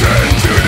Sentence